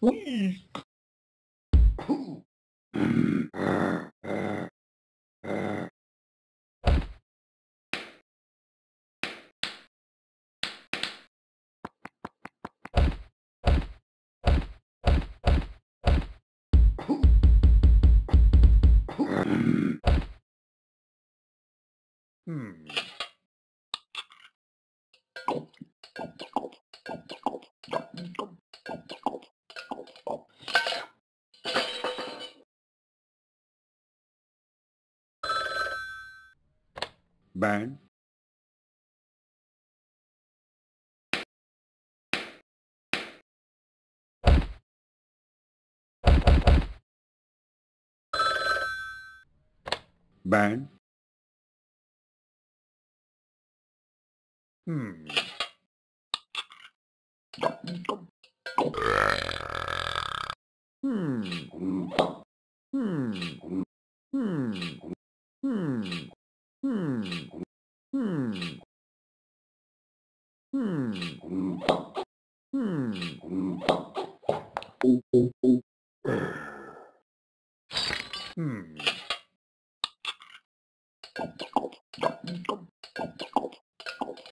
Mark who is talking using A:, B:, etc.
A: Please. Hmm. band. Band. Hmm. Hmm. Hmm. hmm. Hmm. Hmm. Hmm.